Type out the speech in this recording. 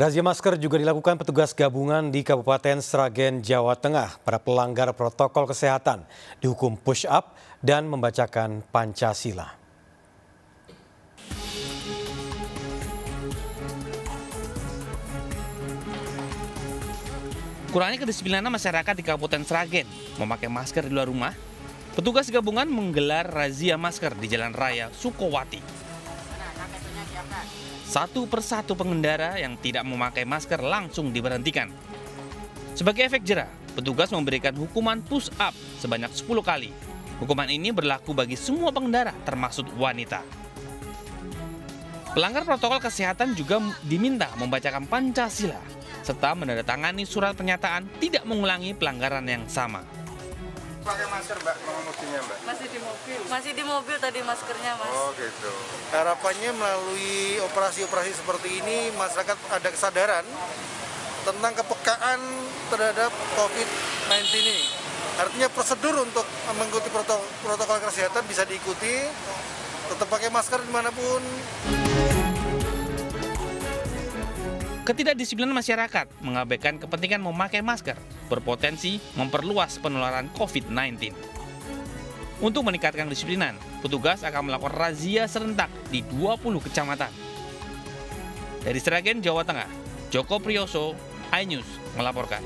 Razia masker juga dilakukan petugas gabungan di Kabupaten Sragen, Jawa Tengah. Para pelanggar protokol kesehatan dihukum push up dan membacakan Pancasila. Kurangnya kedisiplinan masyarakat di Kabupaten Sragen memakai masker di luar rumah, petugas gabungan menggelar razia masker di Jalan Raya Sukowati. Satu persatu pengendara yang tidak memakai masker langsung diberhentikan. Sebagai efek jerah, petugas memberikan hukuman push up sebanyak 10 kali. Hukuman ini berlaku bagi semua pengendara termasuk wanita. Pelanggar protokol kesehatan juga diminta membacakan Pancasila serta menandatangani surat pernyataan tidak mengulangi pelanggaran yang sama. Pakai masker mbak mengemudinya mbak? Masih di mobil. Masih di mobil tadi maskernya mas. Oh gitu. Harapannya melalui operasi-operasi seperti ini masyarakat ada kesadaran tentang kepekaan terhadap COVID-19 ini. Artinya prosedur untuk mengikuti protokol, protokol kesehatan bisa diikuti, tetap pakai masker di mana pun. Ketidakdisiplinan masyarakat mengabaikan kepentingan memakai masker berpotensi memperluas penularan COVID-19. Untuk meningkatkan kedisiplinan, petugas akan melakukan razia serentak di 20 kecamatan. Dari Seragen, Jawa Tengah, Joko Priyoso, iNews melaporkan.